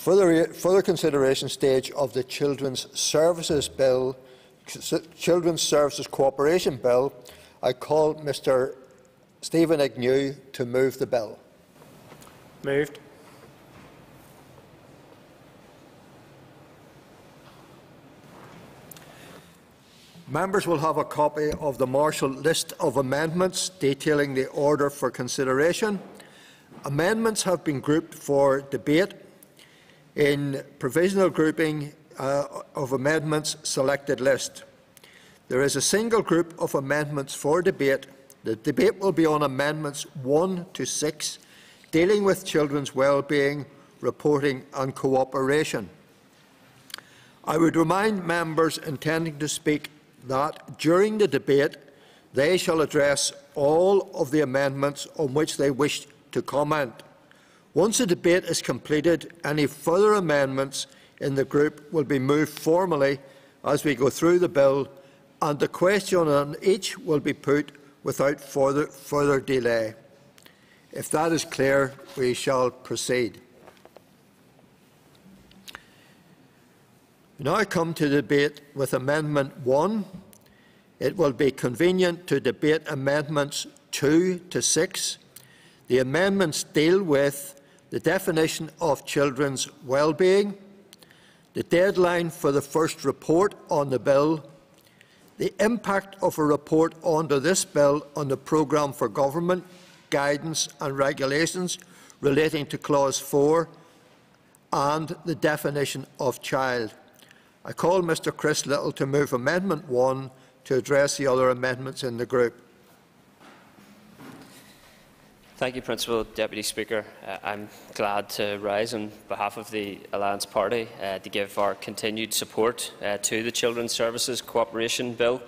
Further, further consideration stage of the Children's Services Bill, Children's Services Cooperation Bill, I call Mr Steven Agnew to move the bill. Moved. Members will have a copy of the marshal list of amendments detailing the order for consideration. Amendments have been grouped for debate in provisional grouping uh, of amendments selected list. There is a single group of amendments for debate. The debate will be on amendments 1 to 6, dealing with children's well-being, reporting and cooperation. I would remind members intending to speak that during the debate they shall address all of the amendments on which they wish to comment. Once the debate is completed, any further amendments in the group will be moved formally as we go through the bill, and the question on each will be put without further, further delay. If that is clear, we shall proceed. We now come to debate with Amendment 1. It will be convenient to debate Amendments 2 to 6. The amendments deal with the definition of children's well-being, the deadline for the first report on the bill, the impact of a report under this bill on the programme for government, guidance and regulations relating to Clause 4, and the definition of child. I call Mr Chris Lyttle to move Amendment 1 to address the other amendments in the group. Thank you, Principal Deputy Speaker. Uh, I'm glad to rise on behalf of the Alliance Party uh, to give our continued support uh, to the Children's Services Cooperation Bill.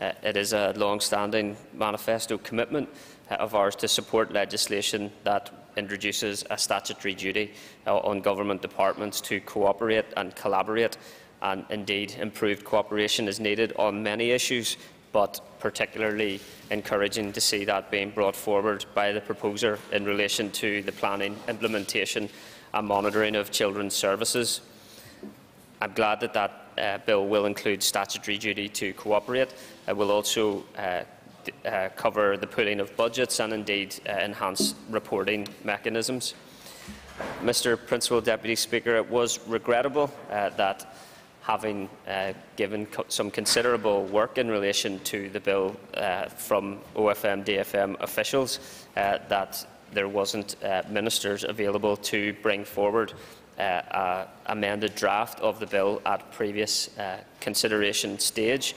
Uh, it is a long-standing manifesto commitment uh, of ours to support legislation that introduces a statutory duty uh, on government departments to cooperate and collaborate and indeed improved cooperation is needed on many issues, but particularly encouraging to see that being brought forward by the proposer in relation to the planning, implementation and monitoring of children's services. I'm glad that that uh, bill will include statutory duty to cooperate. It will also uh, uh, cover the pooling of budgets and indeed uh, enhance reporting mechanisms. Mr Principal Deputy Speaker, it was regrettable uh, that having uh, given co some considerable work in relation to the bill uh, from OFM DFM officials uh, that there wasn't uh, ministers available to bring forward uh, amended draft of the bill at previous uh, consideration stage.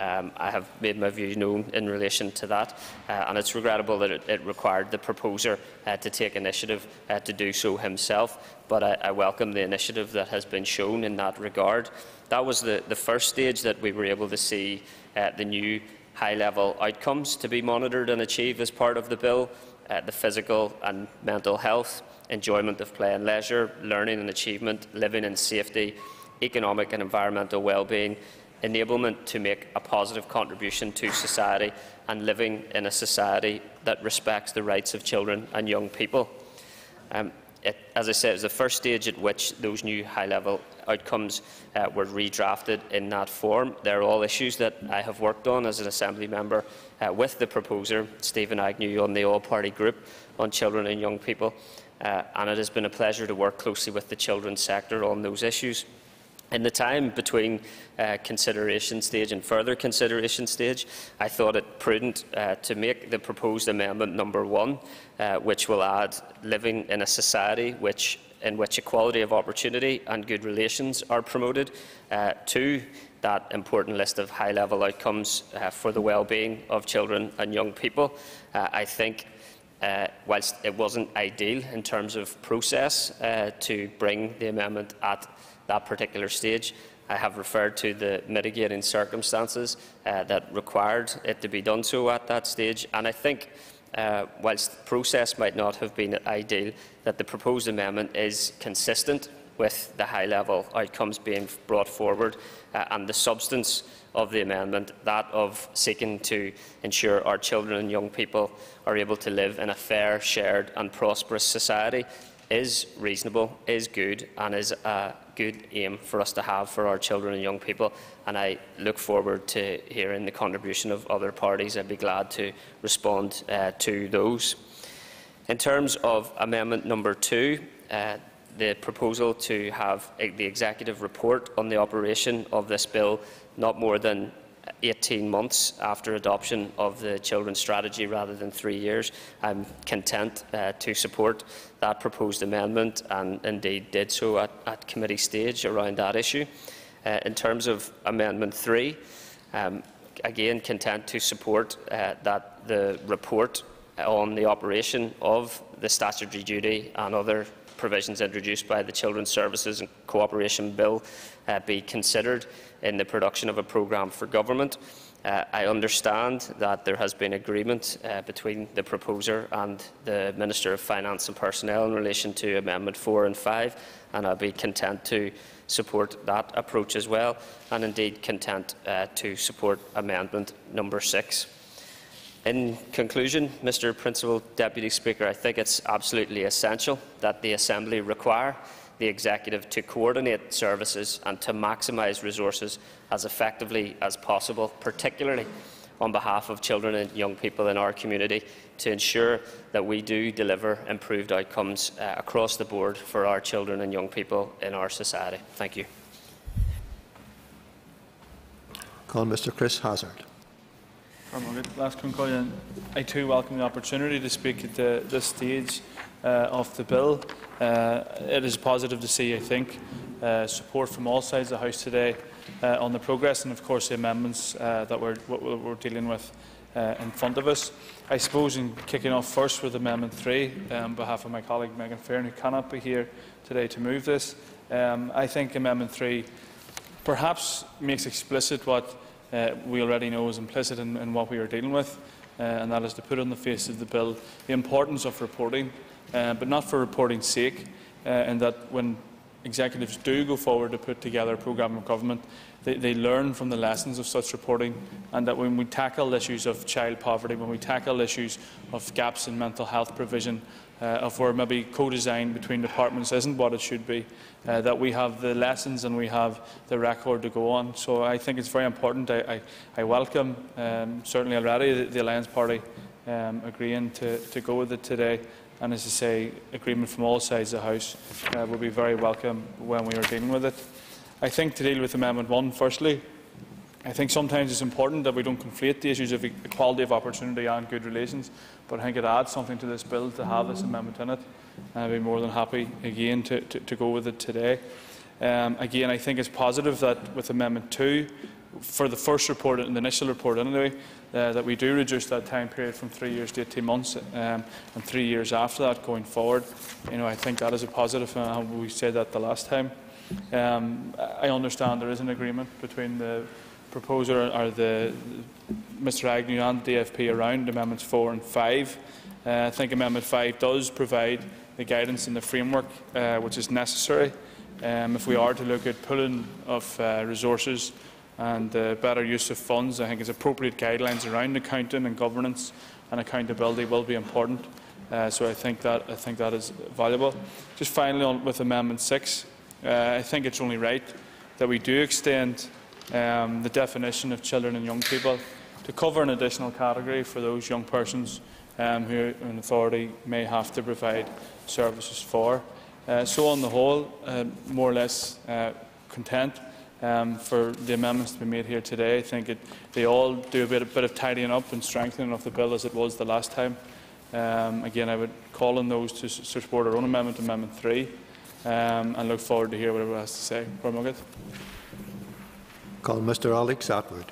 Um, I have made my views known in relation to that, uh, and it's regrettable that it, it required the proposer uh, to take initiative uh, to do so himself, but I, I, welcome the initiative that has been shown in that regard. That was the, the first stage that we were able to see uh, the new high-level outcomes to be monitored and achieved as part of the bill, uh, the physical and mental health, enjoyment of play and leisure, learning and achievement, living in safety, economic and environmental well-being, enablement to make a positive contribution to society and living in a society that respects the rights of children and young people. Um, it, as I said, it was the first stage at which those new high-level outcomes uh, were redrafted in that form. They're all issues that I have worked on as an Assembly member uh, with the proposer, Steven Agnew, on the all-party group on children and young people. Uh, and it has been a pleasure to work closely with the children's sector on those issues. In the time between uh, consideration stage and further consideration stage, I thought it prudent uh, to make the proposed amendment number one, uh, which will add living in a society which, in which equality of opportunity and good relations are promoted, uh, to that important list of high-level outcomes uh, for the well-being of children and young people. Uh, I think uh, whilst it wasn't ideal in terms of process uh, to bring the amendment at that particular stage. I have referred to the mitigating circumstances uh, that required it to be done so at that stage, and I think uh, whilst the process might not have been ideal, that the proposed amendment is consistent with the high-level outcomes being brought forward uh, and the substance of the amendment, that of seeking to ensure our children and young people are able to live in a fair, shared and prosperous society is reasonable, is good, and is a good aim for us to have for our children and young people. And I look forward to hearing the contribution of other parties. I'd be glad to respond uh, to those. In terms of amendment number two, uh, the proposal to have uh, the executive report on the operation of this bill not more than 18 months after adoption of the children's strategy rather than three years. I'm content uh, to support that proposed amendment and indeed did so at, at committee stage around that issue. Uh, in terms of Amendment 3, um, again content to support uh, that the report on the operation of the statutory duty and other provisions introduced by the Children's Services and Cooperation Bill uh, be considered in the production of a programme for government. Uh, I understand that there has been agreement uh, between the proposer and the Minister of Finance and Personnel in relation to Amendment 4 and 5, and I'll be content to support that approach as well, and indeed content uh, to support Amendment number 6. In conclusion, Mr Principal Deputy Speaker, I think it's absolutely essential that the Assembly require the Executive to coordinate services and to maximise resources as effectively as possible, particularly on behalf of children and young people in our community, to ensure that we do deliver improved outcomes uh, across the board for our children and young people in our society. Thank you. Call Mr Chris Hazzard. I too welcome the opportunity to speak at the, this stage uh, of the bill. Uh, it is positive to see, I think, uh, support from all sides of the House today uh, on the progress and, of course, the amendments uh, that we're, we're, dealing with uh, in front of us. I suppose in kicking off first with Amendment 3, on behalf of my colleague Megan Fearon, who cannot be here today to move this, um, I think Amendment 3 perhaps makes explicit what uh, we already know is implicit in, in what we are dealing with, uh, and that is to put on the face of the bill the importance of reporting, uh, but not for reporting's sake, uh, and that when executives do go forward to put together a programme of government, they, they, learn from the lessons of such reporting, and that when we tackle issues of child poverty, when we tackle issues of gaps in mental health provision, uh, of where maybe co-design between departments isn't what it should be, uh, that we have the lessons and we have the record to go on. So I think it's very important. I, I, I welcome, um, certainly already, the, the Alliance Party um, agreeing to, to go with it today. And as I say, agreement from all sides of the House uh, will be very welcome when we are dealing with it. I think to deal with Amendment 1, firstly, I think sometimes it's important that we don't conflate the issues of equality of opportunity and good relations, but I think it adds something to this bill to have this amendment in it. And I'd be more than happy again to, to, to go with it today. Um, again, I think it's positive that with Amendment 2, for the first report and the initial report anyway, uh, that we do reduce that time period from three years to 18 months um, and three years after that going forward. You know, I think that is a positive, uh, we said that the last time. Um, I understand there is an agreement between the proposer are the Mr Agnew and DFP around Amendments 4 and 5. Uh, I think Amendment 5 does provide the guidance and the framework uh, which is necessary um, if we are to look at pulling of uh, resources and uh, better use of funds. I think it's appropriate guidelines around accounting and governance and accountability will be important. Uh, so I think that I think that is valuable. Just finally, on, with Amendment 6, uh, I think it's only right that we do extend um, the definition of children and young people to cover an additional category for those young persons um, who an authority may have to provide services for. Uh, so on the whole, uh, more or less uh, content um, for the amendments to be made here today. I think it, they all do a bit, a bit, of tidying up and strengthening of the bill as it was the last time. Um, again, I would call on those to support our own amendment, Amendment 3, um, and look forward to hear whatever it has to say. Call Mr Alex Attwood.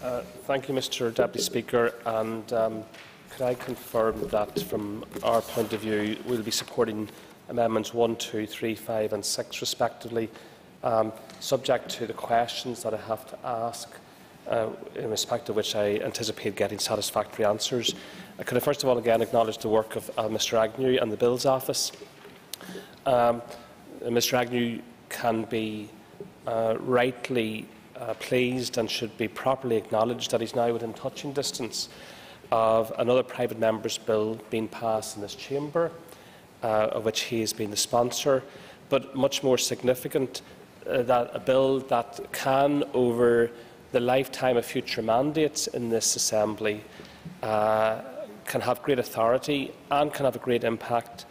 Uh, thank you, Mr Deputy Speaker. And um, could I confirm that from our point of view, we'll be supporting Amendments 1, 2, 3, 5 and 6 respectively, um, subject to the questions that I have to ask, uh, in respect of which I anticipate getting satisfactory answers. Uh, could I first of all again acknowledge the work of uh, Mr Agnew and the Bills Office? Um, Mr Agnew can be uh, rightly uh, pleased and should be properly acknowledged that he's now within touching distance of another private member's bill being passed in this chamber. uh, of which he has been the sponsor, but much more significant, uh, that a bill that can, over the lifetime of future mandates in this Assembly, uh, can have great authority and can have a great impact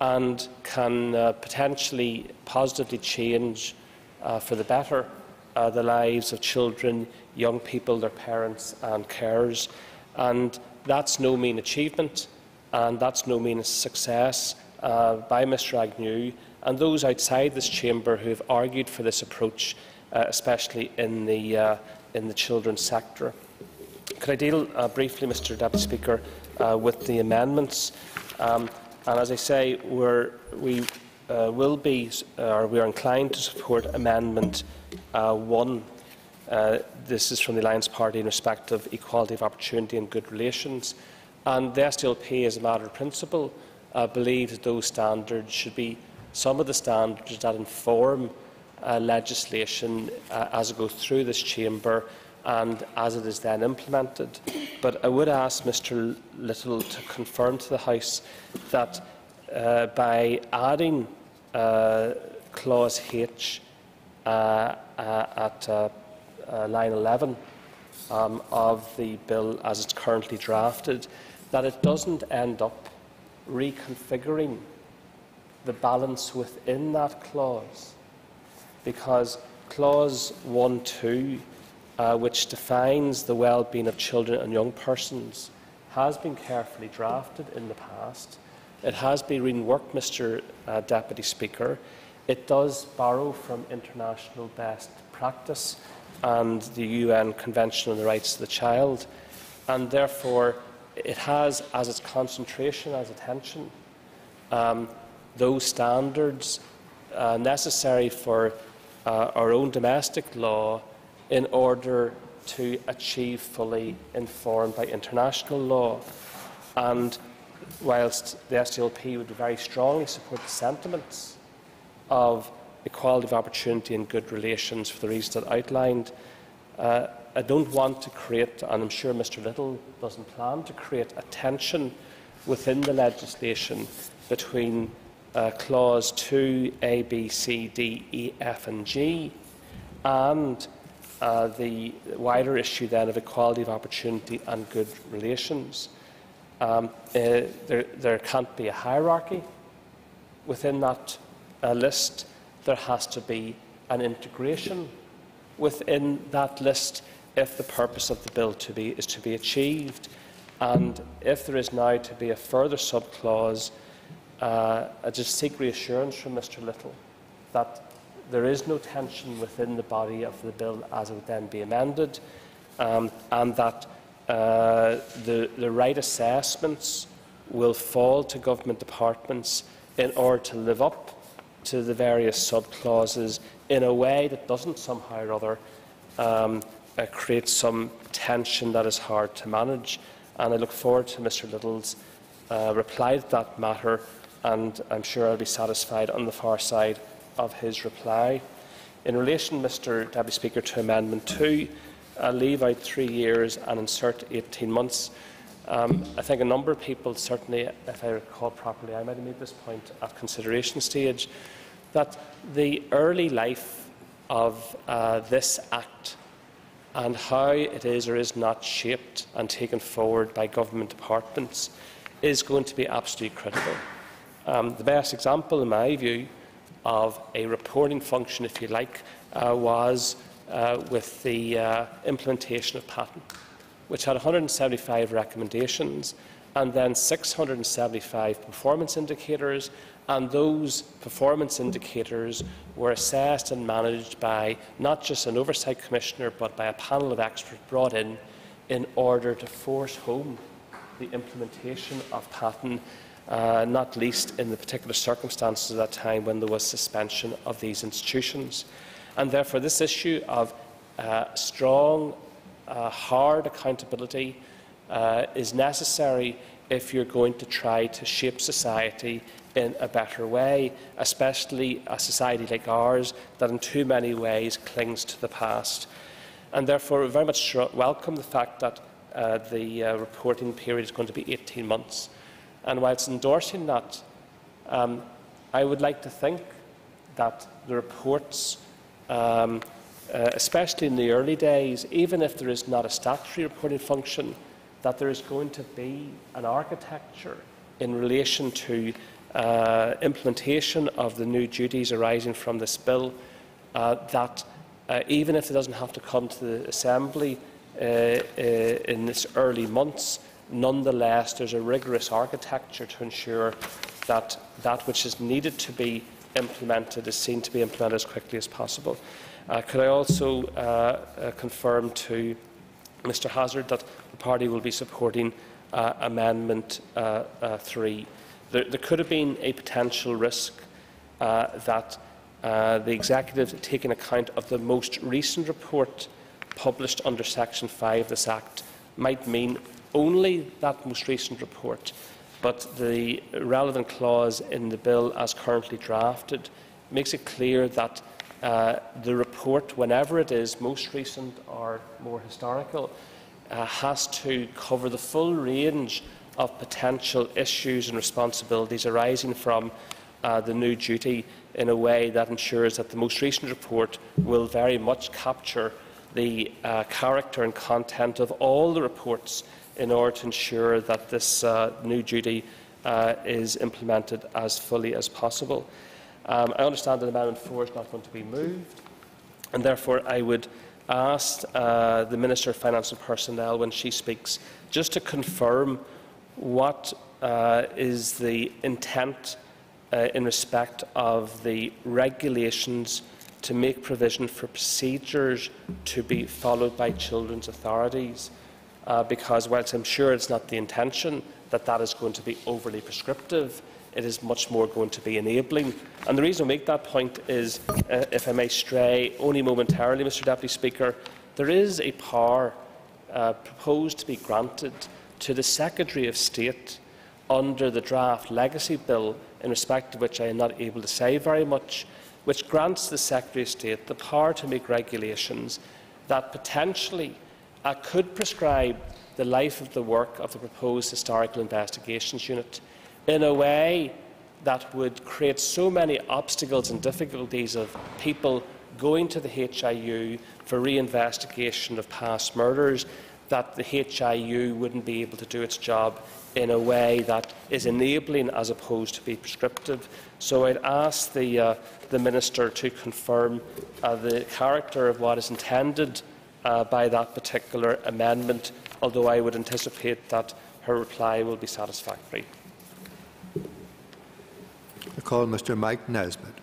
and can uh, potentially positively change uh, for the better uh, the lives of children, young people, their parents and carers. And that's no mean achievement and that's no mean success uh, by Mr Agnew and those outside this chamber who have argued for this approach, uh, especially in the, uh, in the children's sector. Could I deal uh, briefly, Mr Deputy Speaker, with the amendments? Um, and as I say, we're, we uh, will be, or we are inclined to support Amendment uh, 1. Uh, this is from the Alliance Party in respect of equality of opportunity and good relations. And the SDLP, as a matter of principle, uh, believes that those standards should be some of the standards that inform uh, legislation uh, as it goes through this chamber and as it is then implemented. But I would ask Mr Lyttle to confirm to the House that uh, by adding uh, clause H uh, uh at uh, uh, line 11 um, of the bill as it's currently drafted, that it doesn't end up reconfiguring the balance within that clause. Because clause 1.2 uh, which defines the well-being of children and young persons, has been carefully drafted in the past. It has been reworked, Mr uh, Deputy Speaker. It does borrow from international best practice and the UN Convention on the Rights of the Child, and therefore it has as its concentration, as attention, um, those standards uh, necessary for uh, our own domestic law in order to achieve fully informed by international law. And whilst the SDLP would very strongly support the sentiments of equality of opportunity and good relations for the reasons that outlined, uh, I don't want to create, and I'm sure Mr Lyttle doesn't plan to create, a tension within the legislation between uh, clause 2, A, B, C, D, E, F and G and uh, the wider issue then of equality of opportunity and good relations. Um, uh, there, there, can't be a hierarchy within that uh, list. There has to be an integration within that list if the purpose of the bill to be, is to be achieved. And if there is now to be a further subclause, uh, I just seek reassurance from Mr Lyttle that there is no tension within the body of the bill as it would then be amended, um, and that the, the right assessments will fall to government departments in order to live up to the various sub-clauses in a way that doesn't somehow or other um, uh, create some tension that is hard to manage. And I look forward to Mr Lyttle's uh, reply to that matter, and I'm sure I'll be satisfied on the far side of his reply. In relation, Mr Deputy Speaker, to Amendment 2, uh, leave out three years and insert 18 months. Um, I think a number of people, certainly, if I recall properly, I might have made this point at consideration stage, that the early life of uh, this Act and how it is or is not shaped and taken forward by government departments is going to be absolutely critical. Um, the best example, in my view, of a reporting function, if you like, uh, was uh, with the uh, implementation of Patten, which had 175 recommendations and then 675 performance indicators, and those performance indicators were assessed and managed by not just an oversight commissioner but by a panel of experts brought in in order to force home the implementation of Patten uh, not least in the particular circumstances of that time when there was suspension of these institutions. And therefore, this issue of uh, strong, uh, hard accountability uh, is necessary if you're going to try to shape society in a better way, especially a society like ours that in too many ways clings to the past. And therefore, we very much welcome the fact that uh, the uh, reporting period is going to be 18 months. And whilst endorsing that Um, I would like to think that the reports, um, uh, especially in the early days, even if there is not a statutory reporting function, that there is going to be an architecture in relation to uh, implementation of the new duties arising from this bill uh, that uh, even if it doesn't have to come to the Assembly uh, uh, in this early months, nonetheless there's a rigorous architecture to ensure that that which is needed to be implemented is seen to be implemented as quickly as possible. Uh, could I also uh, uh, confirm to Mr Hazzard that the party will be supporting uh, Amendment uh, uh, 3? There, there, could have been a potential risk that the Executive taking account of the most recent report published under Section 5 of this Act might mean only that most recent report but the relevant clause in the bill as currently drafted makes it clear that uh, the report, whenever it is, most recent or more historical, uh, has to cover the full range of potential issues and responsibilities arising from uh, the new duty in a way that ensures that the most recent report will very much capture the uh, character and content of all the reports in order to ensure that this uh, new duty uh, is implemented as fully as possible. Um, I understand that Amendment 4 is not going to be moved, and therefore I would ask uh, the Minister of Finance and Personnel, when she speaks, just to confirm what uh, is the intent uh, in respect of the regulations to make provision for procedures to be followed by children's authorities uh, because whilst I'm sure it's not the intention that that is going to be overly prescriptive, it is much more going to be enabling. And the reason I make that point is, uh, if I may stray only momentarily, Mr Deputy Speaker, there is a power uh, proposed to be granted to the Secretary of State under the draft legacy bill, in respect of which I am not able to say very much, which grants the Secretary of State the power to make regulations that potentially uh, could prescribe the life of the work of the proposed Historical Investigations Unit in a way that would create so many obstacles and difficulties of people going to the HIU for reinvestigation of past murders that the HIU wouldn't be able to do its job in a way that is enabling as opposed to be prescriptive. So I'd ask the, uh, the Minister to confirm uh, the character of what is intended uh, by that particular amendment, although I would anticipate that her reply will be satisfactory. I call Mr Mike Nesbitt.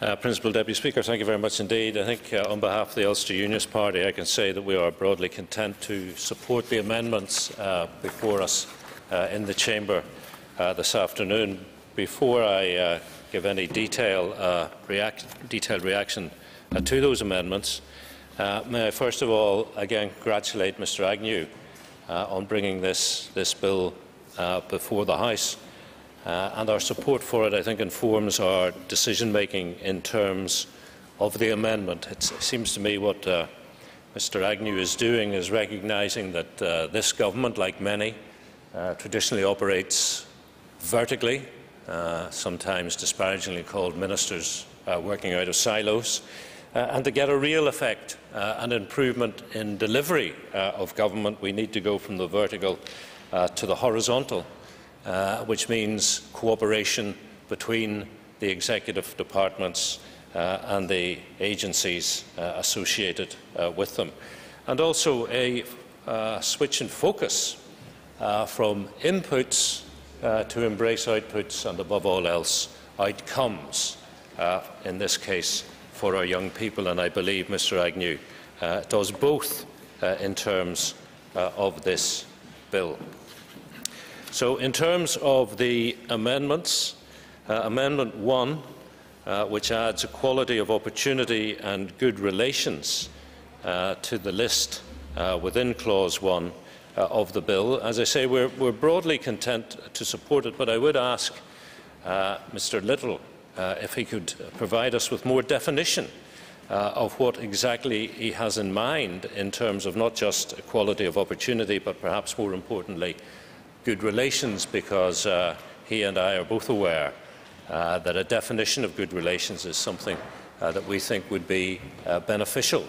Uh, Principal Deputy Speaker, thank you very much indeed. I think uh, on behalf of the Ulster Unionist Party I can say that we are broadly content to support the amendments uh, before us uh, in the Chamber uh, this afternoon. Before I uh, give any detail, react detailed reaction to those amendments, uh, may I first of all again congratulate Mr Agnew uh, on bringing this, this bill uh, before the House. Uh, and our support for it, I think, informs our decision making in terms of the amendment. it seems to me what uh, Mr Agnew is doing is recognising that this government, like many, traditionally operates vertically, sometimes disparagingly called ministers working out of silos uh, and to get a real effect uh, and improvement in delivery uh, of government, we need to go from the vertical uh, to the horizontal, uh, which means cooperation between the executive departments uh, and the agencies associated with them. And also a switch in focus from inputs to embrace outputs and, above all else, outcomes, in this case, for our young people, and I believe Mr Agnew uh, does both uh, in terms uh, of this bill. So in terms of the amendments, uh, Amendment 1, uh, which adds equality of opportunity and good relations uh, to the list within Clause 1 of the bill, as I say, we're, we're, broadly content to support it, but I would ask Mr Lyttle if he could provide us with more definition uh, of what exactly he has in mind in terms of not just equality of opportunity, but perhaps more importantly, good relations, because uh, he and I are both aware uh, that a definition of good relations is something uh, that we think would be uh, beneficial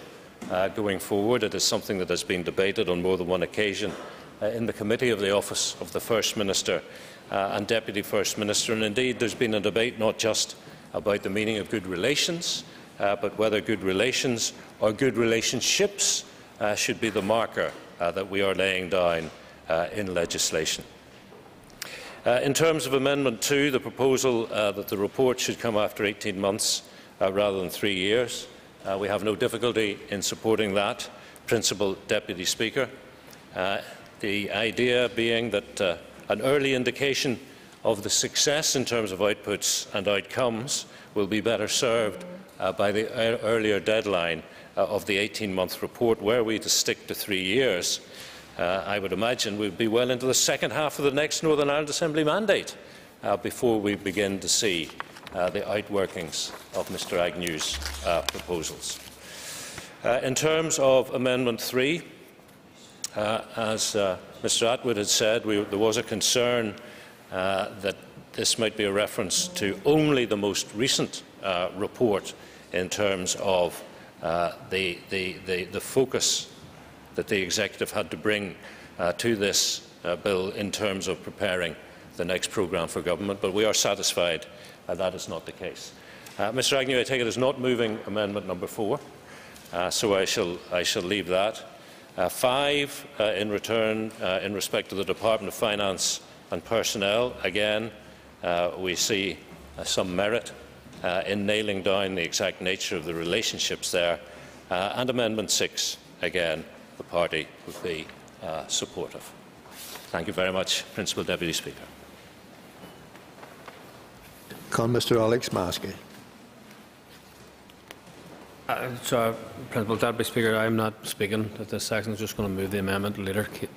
uh, going forward. It is something that has been debated on more than one occasion uh, in the Committee of the Office of the First Minister uh, and Deputy First Minister. And indeed, there's been a debate not just about the meaning of good relations, uh, but whether good relations or good relationships uh, should be the marker uh, that we are laying down uh, in legislation. Uh, in terms of Amendment 2, the proposal that the report should come after 18 months rather than three years, we have no difficulty in supporting that principle, Deputy Speaker. The idea being that an early indication of the success in terms of outputs and outcomes will be better served uh, by the earlier deadline uh, of the 18-month report. Were we to stick to three years, uh, I would imagine we'd be well into the second half of the next Northern Ireland Assembly mandate uh, before we begin to see uh, the outworkings of Mr Agnew's uh, proposals. In terms of Amendment 3, uh, as uh, Mr Attwood had said, we, there was a concern uh, that this might be a reference to only the most recent uh, report in terms of uh, the, the, the, the focus that the executive had to bring uh, to this uh, bill in terms of preparing the next programme for government, but we are satisfied uh, that is not the case. Uh, Mr Agnew, I take it is not moving amendment number four, uh, so I shall, I shall leave that. Uh, five, uh, in return, uh, in respect to the Department of Finance and Personnel, again, we see some merit in nailing down the exact nature of the relationships there. And Amendment 6, again, the party would be supportive. Thank you very much, Principal Deputy Speaker. Con Mr Alex Maskey. Uh, so, Principal Deputy Speaker, I'm not speaking at this section. I'm just going to move the amendment later. Thank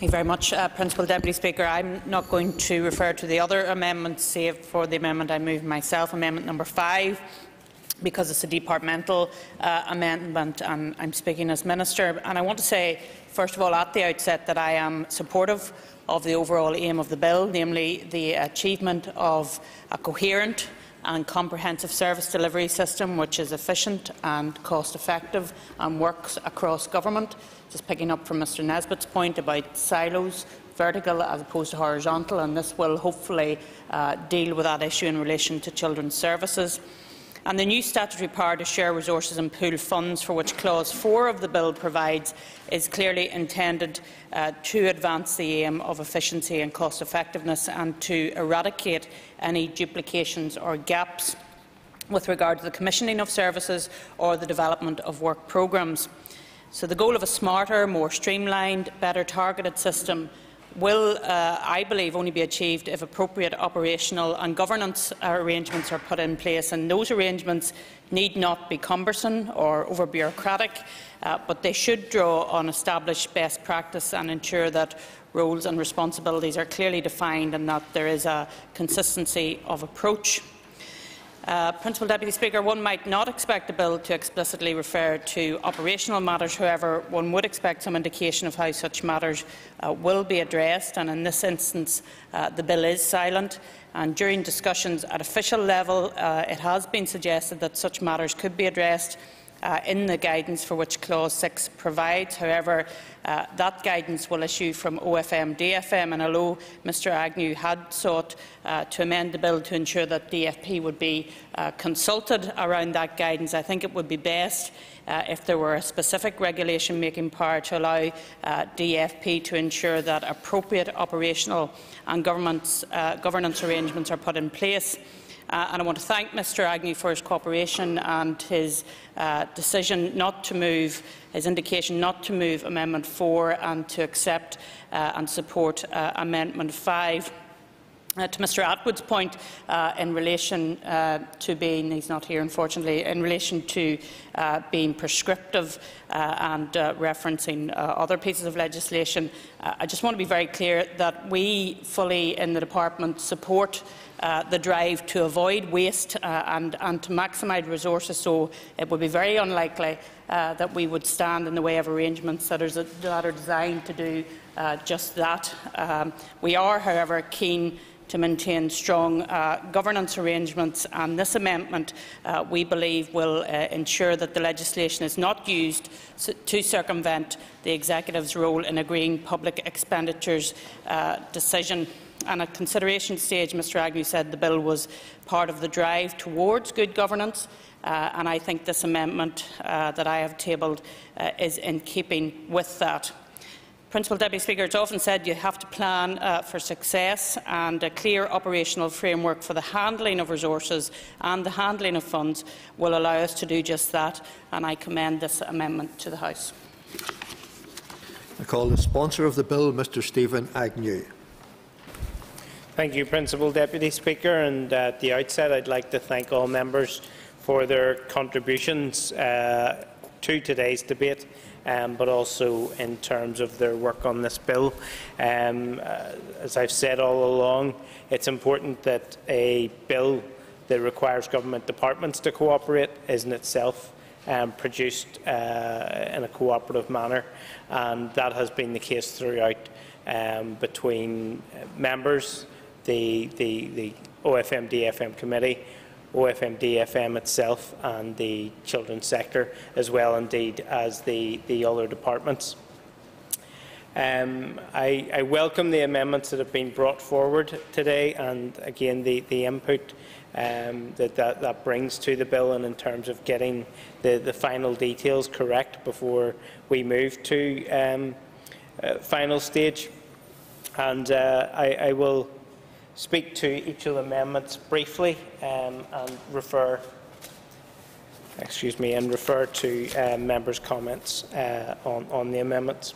you very much, uh, Principal Deputy Speaker. I'm not going to refer to the other amendments, save for the amendment I moved myself, Amendment number 5, because it's a departmental uh, amendment and I'm speaking as Minister. And I want to say, first of all, at the outset, that I am supportive of the overall aim of the bill, namely the achievement of a coherent and comprehensive service delivery system which is efficient and cost effective and works across government just picking up from Mr Nesbitt's point about silos, vertical as opposed to horizontal, and this will hopefully uh, deal with that issue in relation to children's services. And the new statutory power to share resources and pool funds, for which Clause 4 of the bill provides, is clearly intended uh, to advance the aim of efficiency and cost effectiveness and to eradicate any duplications or gaps with regard to the commissioning of services or the development of work programmes. So the goal of a smarter, more streamlined, better targeted system will, uh, I believe, only be achieved if appropriate operational and governance arrangements are put in place. And those arrangements need not be cumbersome or over-bureaucratic, uh, but they should draw on established best practice and ensure that roles and responsibilities are clearly defined and that there is a consistency of approach. Uh, Principal Deputy Speaker, one might not expect the bill to explicitly refer to operational matters. However, one would expect some indication of how such matters uh, will be addressed, and in this instance, uh, the bill is silent. And during discussions at official level, uh, it has been suggested that such matters could be addressed uh, in the guidance for which Clause 6 provides. However, uh, that guidance will issue from OFM DFM, and although Mr Agnew had sought uh, to amend the bill to ensure that DFP would be uh, consulted around that guidance, I think it would be best uh, if there were a specific regulation making power to allow uh, DFP to ensure that appropriate operational and governance arrangements are put in place. Uh, and I want to thank Mr Agnew for his cooperation and his uh, decision not to move, his indication not to move Amendment 4 and to accept uh, and support Amendment 5. Uh, to Mr Attwood's point uh, in relation uh, to being, he's not here unfortunately, in relation to being prescriptive and referencing other pieces of legislation, I just want to be very clear that we fully in the department support uh, the drive to avoid waste uh, and, and to maximise resources. So it would be very unlikely uh, that we would stand in the way of arrangements that are, that are designed to do uh, just that. Um, we are, however, keen to maintain strong uh, governance arrangements and this amendment uh, we believe will uh, ensure that the legislation is not used to circumvent the executive's role in agreeing public expenditures uh, decision. And at consideration stage, Mr Agnew said the bill was part of the drive towards good governance, uh, and I think this amendment uh, that I have tabled is in keeping with that. Principal Deputy Speaker, it's often said you have to plan uh, for success and a clear operational framework for the handling of resources and the handling of funds will allow us to do just that and I commend this amendment to the House. I call the sponsor of the bill, Mr Steven Agnew. Thank you, Principal Deputy Speaker. And at the outset, I'd like to thank all members for their contributions uh, to today's debate um, but also in terms of their work on this bill. Um, uh, as I've said all along, it's important that a bill that requires government departments to cooperate is in itself um, produced uh, in a cooperative manner, and that has been the case throughout um, between members, the, the, the OFM-DFM committee, OFM-DFM itself and the children's sector, as well indeed as the, the other departments. Um, I, I, welcome the amendments that have been brought forward today and again the, the input um, that, that, that brings to the bill and in terms of getting the, the final details correct before we move to um, uh, final stage. And uh, I, I will speak to each of the amendments briefly um, and refer excuse me, and refer to uh, members' comments uh, on, on the amendments.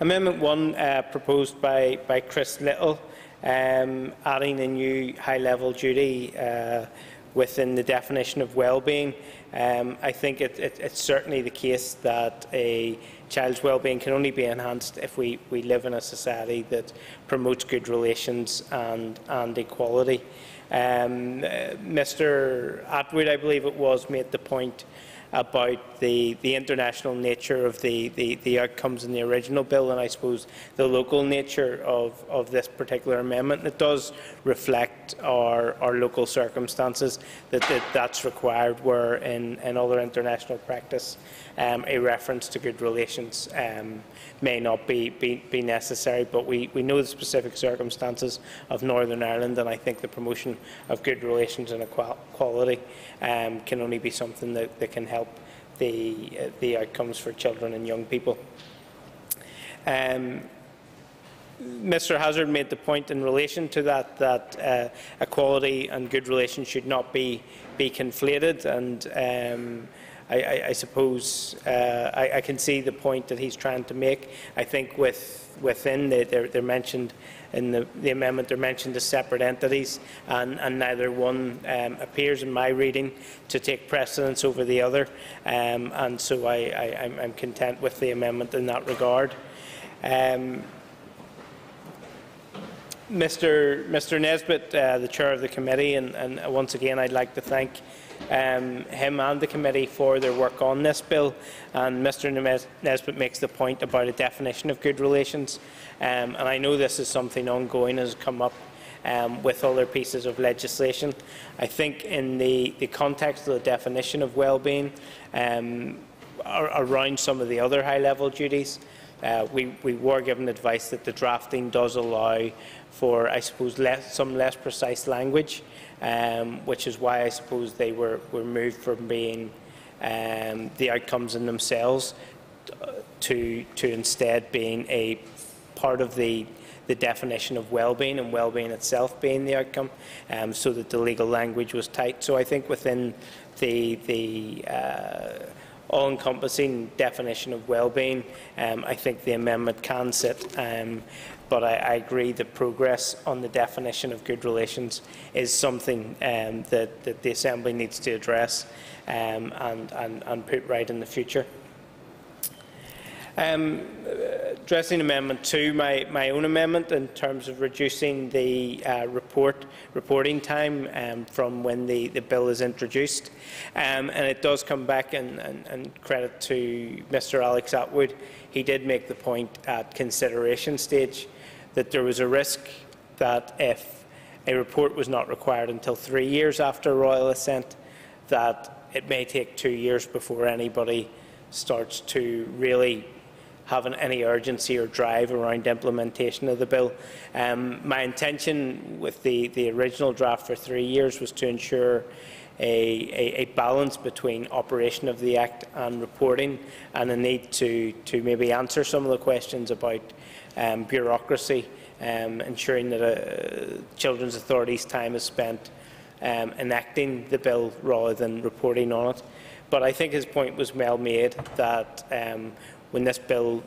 Amendment 1, uh, proposed by, by Chris Lyttle, um, adding a new high-level duty uh, within the definition of well-being. Um, I think it, it, it's certainly the case that a child's well-being can only be enhanced if we, we live in a society that promotes good relations and, and equality. Um, uh, Mr Attwood, I believe it was, made the point about the, the international nature of the, the, the, outcomes in the original bill and I suppose the local nature of, of this particular amendment. It does reflect our, our local circumstances that, that that's required where in, in other international practice um, a reference to good relations um, may not be, be, be, necessary, but we, we know the specific circumstances of Northern Ireland, and I think the promotion of good relations and equality um, can only be something that, that can help the, the outcomes for children and young people. Um, Mr Hazzard made the point in relation to that that uh, equality and good relations should not be be conflated and um, I, I, I suppose uh, I, I, can see the point that he's trying to make. I think with, within the, they're, they're mentioned in the, the, amendment, they're mentioned as separate entities, and, and neither one um, appears in my reading to take precedence over the other, um, and so I, am content with the amendment in that regard. Um, Mr. Mr. Nesbitt, uh, the chair of the committee, and, and once again I'd like to thank um, him and the committee for their work on this bill. And Mr Nesbitt makes the point about a definition of good relations. Um, and I know this is something ongoing has come up um, with other pieces of legislation. I think in the, the context of the definition of well-being, um, around some of the other high-level duties, uh, we, we, were given advice that the drafting does allow for, I suppose, less, some less precise language um, which is why I suppose they were, were moved from being um, the outcomes in themselves to, to instead being a part of the, the definition of well-being and well-being itself being the outcome, um, so that the legal language was tight. So I think within the, the uh, all-encompassing definition of well-being, um, I think the amendment can sit um, but I, I, agree that progress on the definition of good relations is something um, that, that, the Assembly needs to address um, and, and, and, put right in the future. Um, addressing Amendment 2, my, my own amendment in terms of reducing the uh, report reporting time um, from when the, the bill is introduced. Um, and it does come back, and, and, and credit to Mr Alex Attwood, he did make the point at consideration stage that there was a risk that if a report was not required until three years after royal assent, that it may take two years before anybody starts to really having any urgency or drive around implementation of the bill. Um, my intention with the, the original draft for three years was to ensure a, a, a, balance between operation of the Act and reporting and a need to, to maybe answer some of the questions about um, bureaucracy, um, ensuring that uh, children's authorities' time is spent um, enacting the bill rather than reporting on it. But I think his point was well made that um, when this bill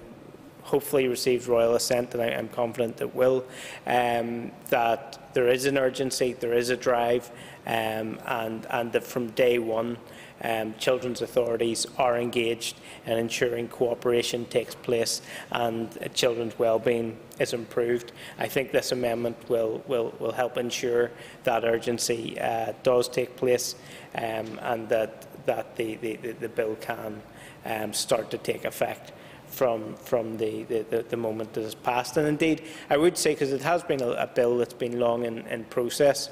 hopefully receives royal assent, and I am confident it will, um, that there is an urgency, there is a drive, um, and, and that from day one, um, children's authorities are engaged in ensuring cooperation takes place and uh, children's well-being is improved. I think this amendment will, will, will help ensure that urgency uh, does take place um, and that, that the, the, the bill can um, start to take effect from, from the, the, the, moment that has passed. And indeed, I would say, because it has been a, a, bill that's been long in, in process,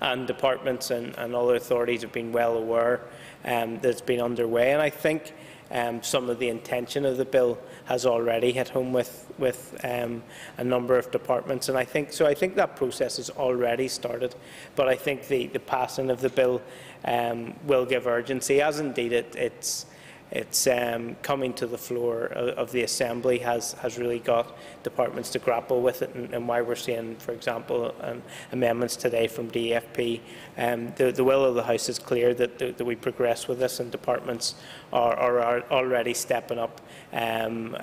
and departments and, and other authorities have been well aware um, that it's been underway. And I think um, some of the intention of the bill has already hit home with, with um, a number of departments. And I think, so I think that process has already started. But I think the, the passing of the bill um, will give urgency, as indeed it, it's it's um, coming to the floor of, of, the Assembly has, has really got departments to grapple with it and, and why we're seeing, for example, um, amendments today from DFP. Um, the, the, will of the House is clear that, that, we progress with this and departments are, are, are already stepping up um,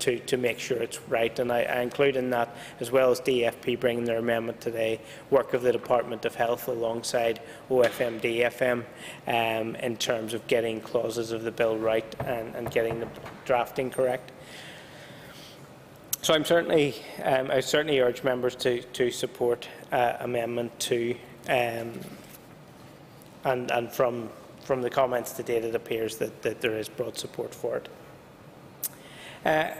to, to make sure it's right. And I, I, include in that, as well as DFP bringing their amendment today, work of the Department of Health alongside OFM, DFM um, in terms of getting clauses of the bill right and, and getting the drafting correct. So I'm certainly, um, I certainly urge members to, to support uh, Amendment 2. Um, and, and from, from the comments to date, it appears that, that there is broad support for it. Uh,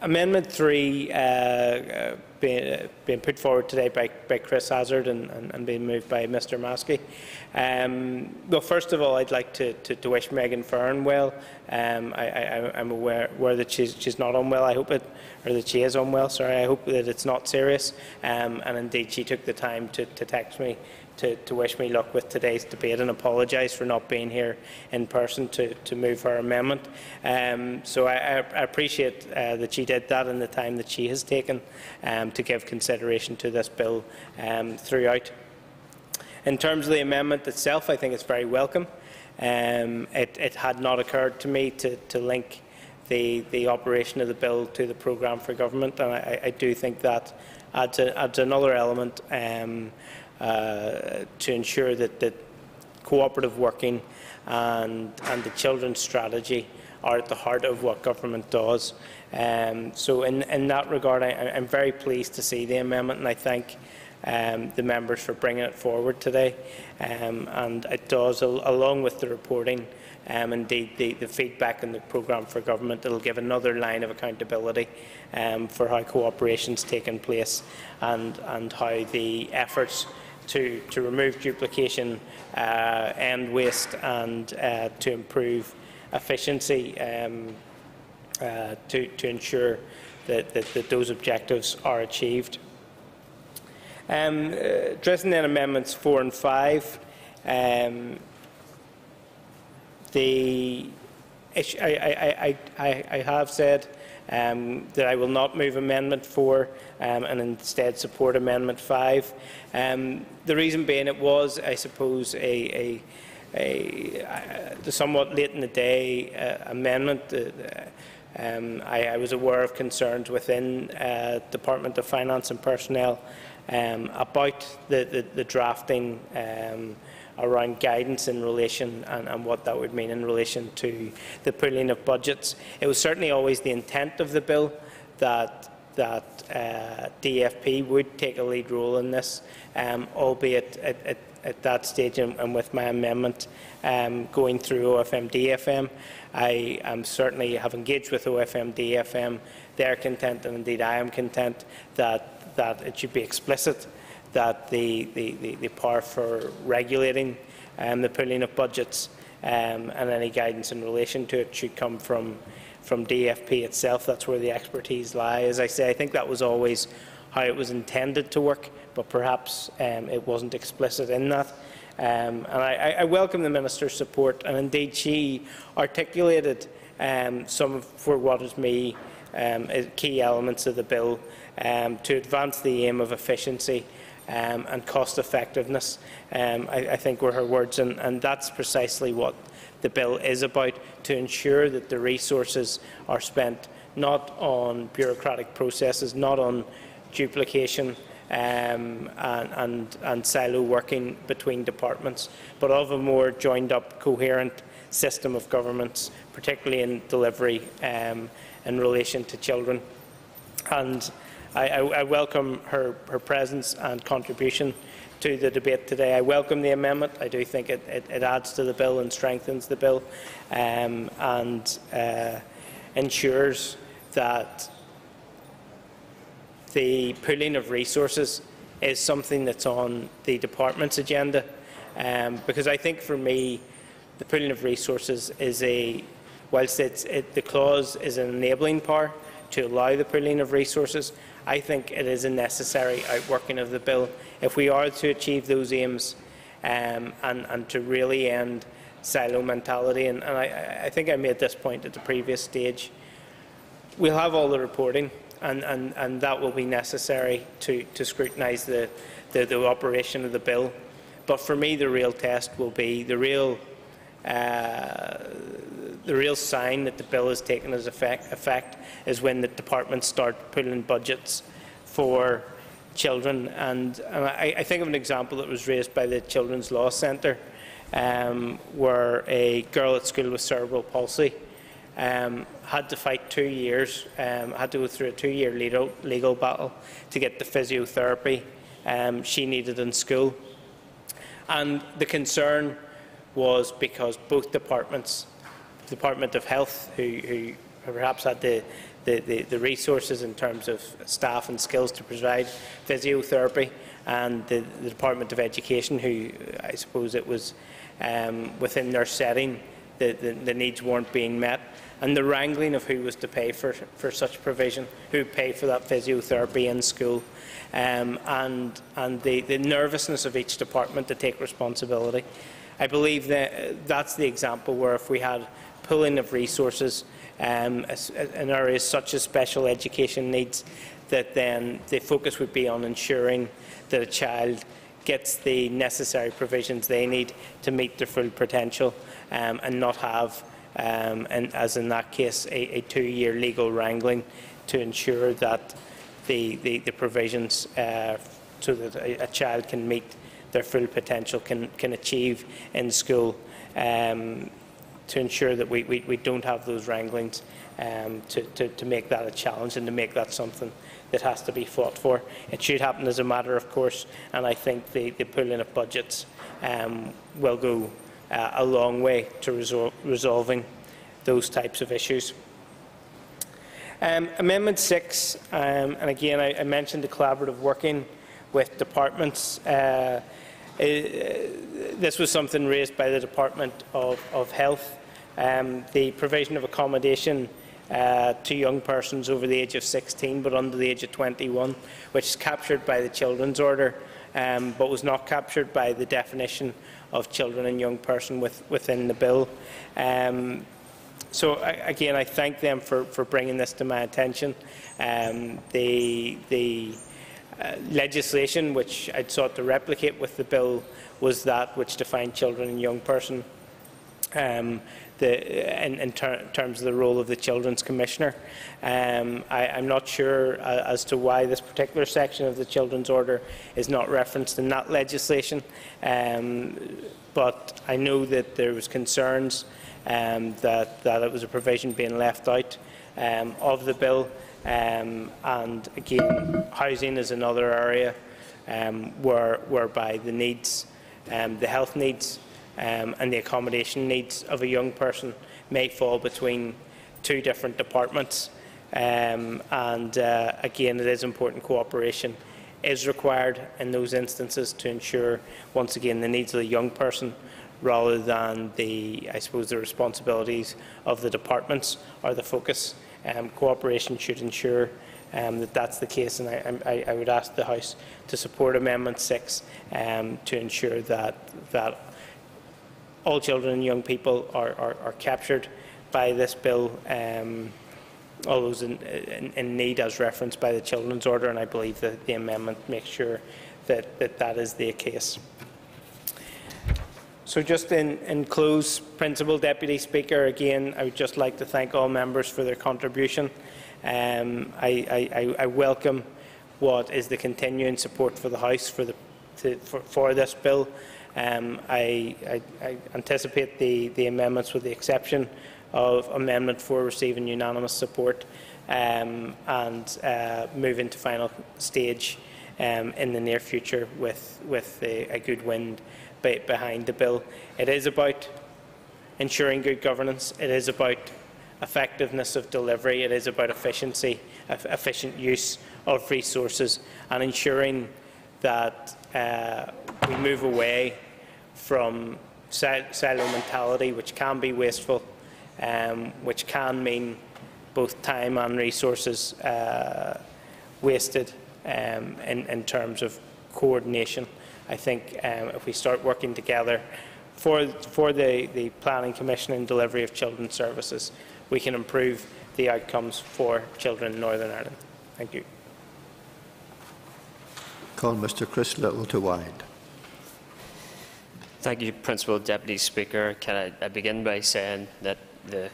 amendment 3 uh, uh, being, being, put forward today by, by Chris Hazzard and, and, and, being moved by Mr Maskey. Um, well, first of all, I'd like to, to, to wish Megan Fearon well. Um, I, am aware, aware, that she's, she's not unwell. I hope it, or that she is unwell. Sorry, I hope that it's not serious. Um, and indeed, she took the time to, to text me to, to wish me luck with today's debate and apologise for not being here in person to, to move her amendment. Um, so I, I appreciate uh, that she did that and the time that she has taken um, to give consideration to this bill um, throughout. In terms of the amendment itself, I think it's very welcome. Um, it, it, had not occurred to me to, to link the, the, operation of the bill to the programme for government, and I, I do think that adds, a, adds another element um, uh, to ensure that, that cooperative working and, and the children's strategy are at the heart of what government does. Um, so in, in, that regard, I, am very pleased to see the amendment and I thank um, the members for bringing it forward today. Um, and it does, al along with the reporting, um, indeed the, the, feedback in the programme for government, it will give another line of accountability um, for how cooperation is taking place and, and how the efforts to, to remove duplication, uh, end waste and uh, to improve efficiency um, uh, to, to ensure that, that, that, those objectives are achieved. Um, addressing then amendments 4 and 5, um, the issue, I, I, I, I, have said um, that I will not move Amendment 4 um, and instead support Amendment 5. Um, the reason being it was, I suppose, a, a, a, a somewhat late in the day uh, amendment. Uh, um, I, I, was aware of concerns within uh, Department of Finance and Personnel um, about the, the, the drafting um, around guidance in relation and, and what that would mean in relation to the pooling of budgets. It was certainly always the intent of the bill that that uh, DFP would take a lead role in this, um, albeit at, at, at, that stage and, and with my amendment um, going through OFM DFM. I certainly have engaged with OFM DFM. They're content, and indeed I am content that, that it should be explicit that the, the, the, the power for regulating um, the pooling of budgets um, and any guidance in relation to it should come from, from DFP itself. That's where the expertise lies. As I say, I think that was always how it was intended to work, but perhaps um, it wasn't explicit in that. Um, and I, I, welcome the Minister's support, and indeed she articulated um, some of, for what is me, um, key elements of the bill to advance the aim of efficiency um, and cost effectiveness, um, I, I, think were her words, and, and that's precisely what the bill is about, to ensure that the resources are spent not on bureaucratic processes, not on duplication um, and, and, and, silo working between departments, but of a more joined up, coherent system of governments, particularly in delivery um, in relation to children. And I, I, I welcome her, her presence and contribution to the debate today. I welcome the amendment. I do think it, it, it adds to the bill and strengthens the bill um, and uh, ensures that the pooling of resources is something that's on the department's agenda. Um, because I think for me, the pooling of resources is a, whilst it, the clause is an enabling power to allow the pooling of resources, I think it is a necessary outworking of the bill. If we are to achieve those aims um, and, and, to really end silo mentality, and, and I, I, think I made this point at the previous stage, we'll have all the reporting, and, and, that will be necessary to, to scrutinise the, the, the, operation of the bill. But for me, the real test will be the real uh, the real sign that the bill is taken as effect, effect is when the departments start pulling budgets for children. And, and I, I, think of an example that was raised by the Children's Law Centre, um, where a girl at school with cerebral palsy um, had to fight two years, um, had to go through a two-year legal, legal, battle to get the physiotherapy um, she needed in school. And the concern was because both departments Department of Health, who, who perhaps had the, the, the, the, resources in terms of staff and skills to provide physiotherapy, and the, the Department of Education, who I suppose it was um, within their setting, the, needs weren't being met, and the wrangling of who was to pay for, for such provision, who paid for that physiotherapy in school, um, and, and the, the nervousness of each department to take responsibility. I believe that that's the example where if we had pooling of resources um, in areas such as special education needs, that then the focus would be on ensuring that a child gets the necessary provisions they need to meet their full potential um, and not have, um, and as in that case, a, a two-year legal wrangling to ensure that the, the, the provisions uh, so that a, a, child can meet their full potential, can, can achieve in school um, to ensure that we, we, we don't have those wranglings um, to, to, to make that a challenge and to make that something that has to be fought for. It should happen as a matter of course, and I think the, the pooling of budgets um, will go uh, a long way to resol resolving those types of issues. Um, amendment 6, um, and again I, I, mentioned the collaborative working with departments. Uh, uh, this was something raised by the Department of, of Health um, the provision of accommodation uh, to young persons over the age of 16 but under the age of 21, which is captured by the Children's Order um, but was not captured by the definition of children and young person with, within the bill. Um, so I, again, I thank them for, for bringing this to my attention. Um, the, the uh, legislation which I'd sought to replicate with the bill was that which defined children and young person um, the, in, in ter terms of the role of the Children's Commissioner. Um, I, I'm not sure uh, as to why this particular section of the Children's Order is not referenced in that legislation, um, but I know that there was concerns um, that, that it was a provision being left out um, of the bill. Um, and again, housing is another area um, where, whereby the needs, the health needs um, and the accommodation needs of a young person may fall between two different departments. Um, and uh, again, it is important cooperation is required in those instances to ensure, once again, the needs of the young person rather than the, I suppose, the responsibilities of the departments are the focus. Um, cooperation should ensure um, that that's the case, and I, I, I, would ask the House to support Amendment 6 um, to ensure that, that all children and young people are, are, are captured by this bill, um, all those in, in, in, need as referenced by the Children's Order, and I believe that the amendment makes sure that that, that is the case. So just in, in close, Principal Deputy Speaker, again, I would just like to thank all members for their contribution. Um, I, I, I, welcome what is the continuing support for the House for, the, to, for, for this bill. Um, I, I, I, anticipate the, the, amendments with the exception of Amendment 4 receiving unanimous support um, and uh, move into final stage um, in the near future with, with a, a good wind behind the bill. It is about ensuring good governance. It is about effectiveness of delivery. It is about efficiency, efficient use of resources and ensuring that uh, we move away from silo mentality, which can be wasteful, um, which can mean both time and resources uh, wasted um, in, in, terms of coordination. I think um, if we start working together for, for the, the Planning Commission and delivery of children's services, we can improve the outcomes for children in Northern Ireland. Thank you. Call Mr Chris Lyttle to wind. Thank you, Principal Deputy Speaker. Can I, I begin by saying that the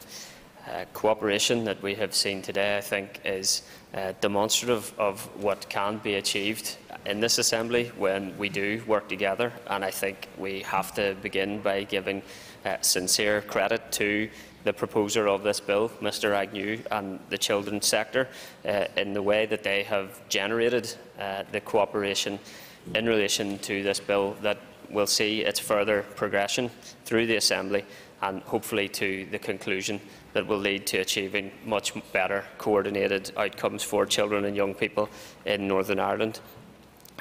uh, cooperation that we have seen today, I think, is uh, demonstrative of what can be achieved in this Assembly when we do work together. And I think we have to begin by giving uh, sincere credit to the proposer of this bill, Mr Agnew, and the children's sector uh, in the way that they have generated uh, the cooperation in relation to this bill that will see its further progression through the Assembly and hopefully to the conclusion that will lead to achieving much better coordinated outcomes for children and young people in Northern Ireland.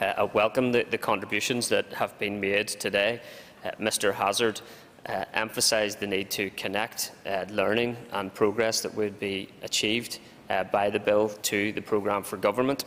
Uh, I welcome the, the, contributions that have been made today. Uh, Mr Hazzard uh, emphasised the need to connect uh, learning and progress that would be achieved uh, by the bill to the programme for government.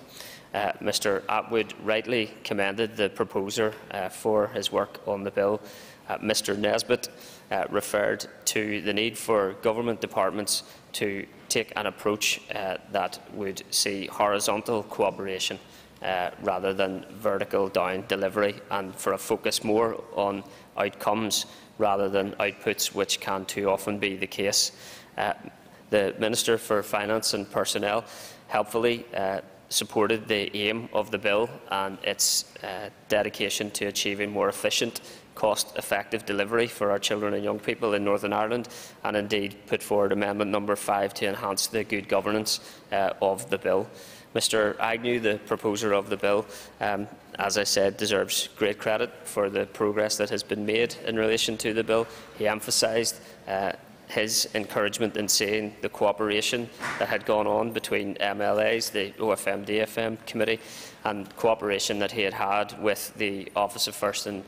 Uh, Mr Attwood rightly commended the proposer uh, for his work on the bill. Uh, Mr Nesbitt uh, referred to the need for government departments to take an approach uh, that would see horizontal cooperation uh, rather than vertical down delivery and for a focus more on outcomes rather than outputs, which can too often be the case. the Minister for Finance and Personnel helpfully supported the aim of the bill and its uh, dedication to achieving more efficient, cost-effective delivery for our children and young people in Northern Ireland, and indeed put forward amendment number 5 to enhance the good governance uh, of the bill. Mr Agnew, the proposer of the bill, um, as I said, deserves great credit for the progress that has been made in relation to the bill. He emphasised uh, his encouragement in seeing the cooperation that had gone on between MLAs, the OFM-DFM committee, and cooperation that he had had with the Office of First and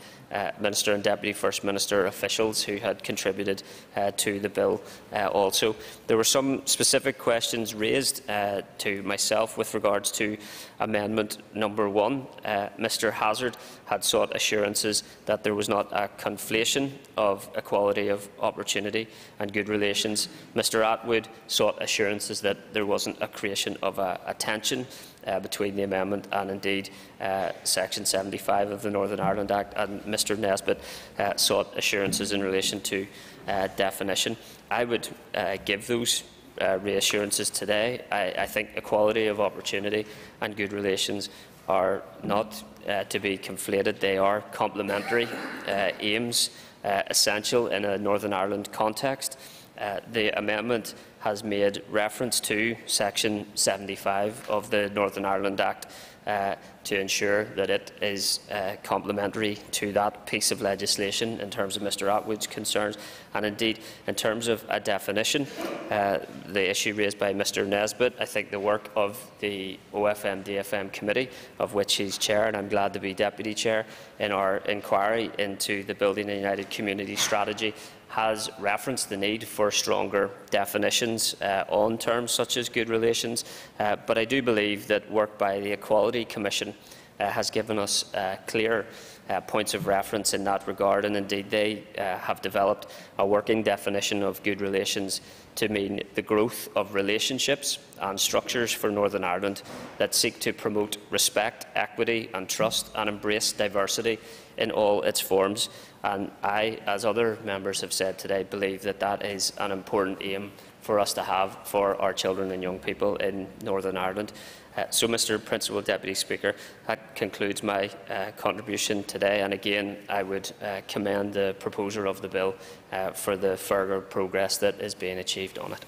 Minister and Deputy First Minister officials who had contributed uh, to the bill uh, also. There were some specific questions raised uh, to myself with regards to amendment number one. Uh, Mr Hazzard had sought assurances that there was not a conflation of equality of opportunity and good relations. Mr Attwood sought assurances that there wasn't a creation of a, a tension uh, between the amendment and indeed uh, Section 75 of the Northern Ireland Act, and Mr Nesbitt uh, sought assurances in relation to uh, definition. I would uh, give those uh, reassurances today. I, I think equality of opportunity and good relations are not to be conflated. They are complementary aims, essential in a Northern Ireland context. Uh, the amendment has made reference to Section 75 of the Northern Ireland Act uh, to ensure that it is uh, complementary to that piece of legislation in terms of Mr Attwood's concerns and indeed in terms of a definition. Uh, the issue raised by Mr Nesbitt, I think the work of the OFM-DFM committee, of which he's chair and I'm glad to be deputy chair, in our inquiry into the Building a United Community strategy has referenced the need for stronger definitions uh, on terms such as good relations, uh, but I do believe that work by the Equality Commission uh, has given us uh, clear uh, points of reference in that regard, and indeed they uh, have developed a working definition of good relations to mean the growth of relationships and structures for Northern Ireland that seek to promote respect, equity and trust and embrace diversity in all its forms. And I, as other members have said today, believe that that is an important aim for us to have for our children and young people in Northern Ireland. Uh, so, Mr Principal Deputy Speaker, that concludes my uh, contribution today. And again, I would uh, commend the proposer of the bill uh, for the further progress that is being achieved on it.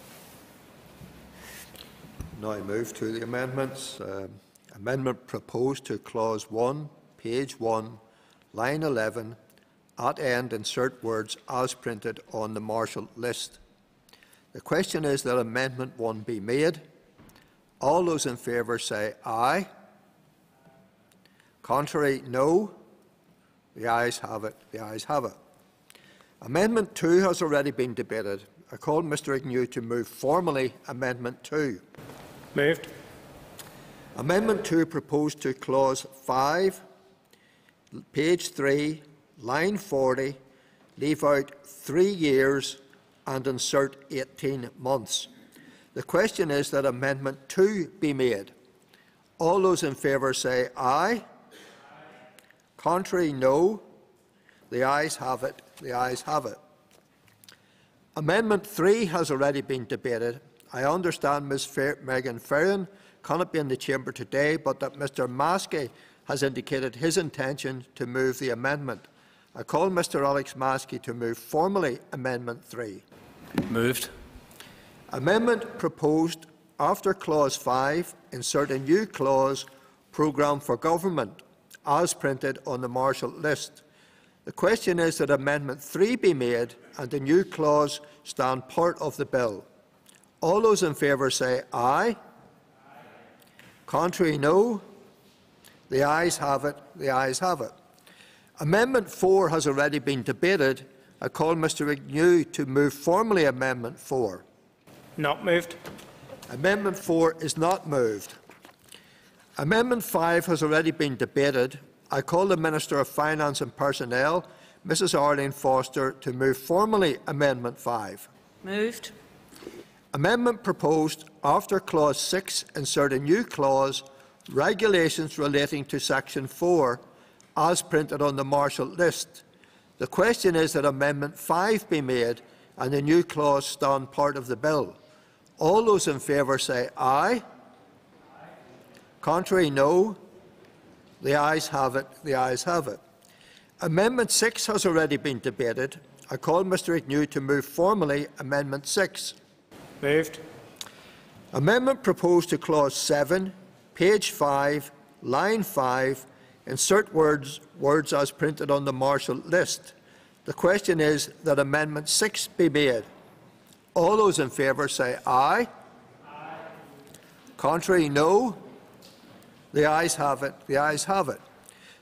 Now I move to the amendments. Um, amendment proposed to Clause 1, page 1, line 11, at end insert words as printed on the Marshall list. The question is that Amendment 1 be made. All those in favour say aye. Contrary, no. The ayes have it. The ayes have it. Amendment 2 has already been debated. I call Mr Agnew to move formally Amendment 2. Moved. Amendment 2 proposed to Clause 5, page 3, line 40, leave out three years and insert 18 months. The question is that Amendment 2 be made. All those in favour say aye. aye. Contrary, no. The ayes have it. The ayes have it. Amendment 3 has already been debated. I understand Ms Fer Megan Fearon cannot be in the chamber today, but that Mr Maskey has indicated his intention to move the amendment. I call Mr Alex Maskey to move formally Amendment 3. Moved. Amendment proposed after Clause 5, insert a new clause, Programme for Government, as printed on the Marshall list. The question is that Amendment 3 be made and the new clause stand part of the bill. All those in favour say aye. aye. Contrary, no. The ayes have it. The ayes have it. Amendment 4 has already been debated. I call Mr Agnew to move formally Amendment 4. Not moved. Amendment 4 is not moved. Amendment 5 has already been debated. I call the Minister of Finance and Personnel, Mrs Arlene Foster, to move formally Amendment 5. Moved. Amendment proposed after Clause 6 insert a new clause, regulations relating to Section 4, as printed on the Marshall list. The question is that Amendment 5 be made and the new clause stand part of the bill. All those in favour say aye. aye. Contrary, no. The ayes have it. The ayes have it. Amendment 6 has already been debated. I call Mr Agnew to move formally Amendment 6. Moved. Amendment proposed to Clause 7, page 5, line 5, insert words, words as printed on the Marshall list. The question is that Amendment 6 be made. All those in favour say aye. aye. Contrary, no. The ayes have it. The ayes have it.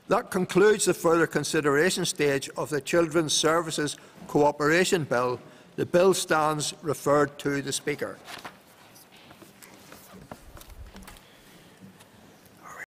That concludes the further consideration stage of the Children's Services Cooperation Bill. The bill stands referred to the Speaker.